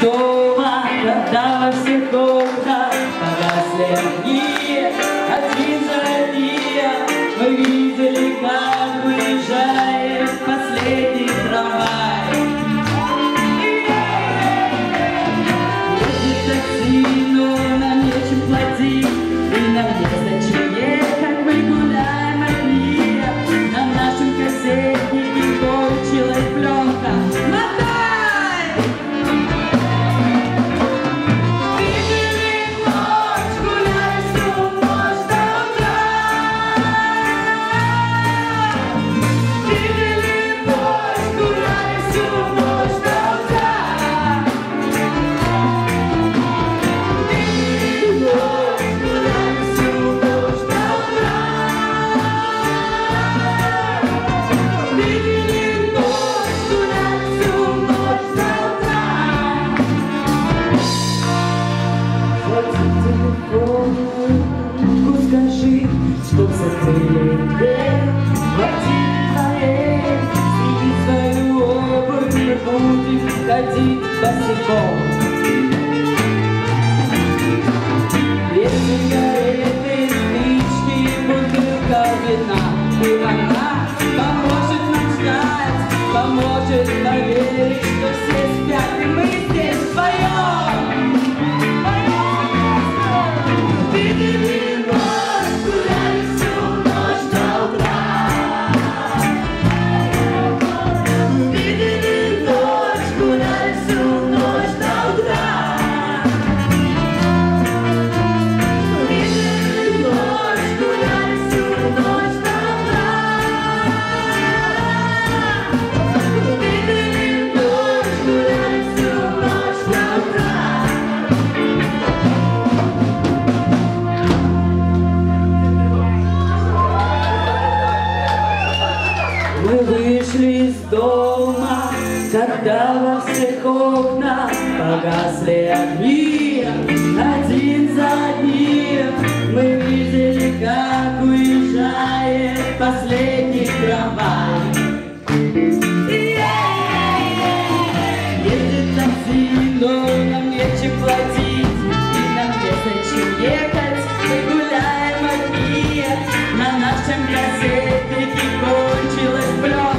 дома, когда во всех окнах погасли огни, один за одним мы видели, как уезжает Хвати телефон, ну скажи, что закрыли дверь. Хвати твоей, сними свою обувь, мы будем ходить босиком. дома, когда во всех окнах погасли огни, один за одним мы видели, как уезжает последний трамвай. Ездит такси, но нам нечем платить, и нам не зачем ехать, мы гуляем одни на нашем газетнике кончилось пленка.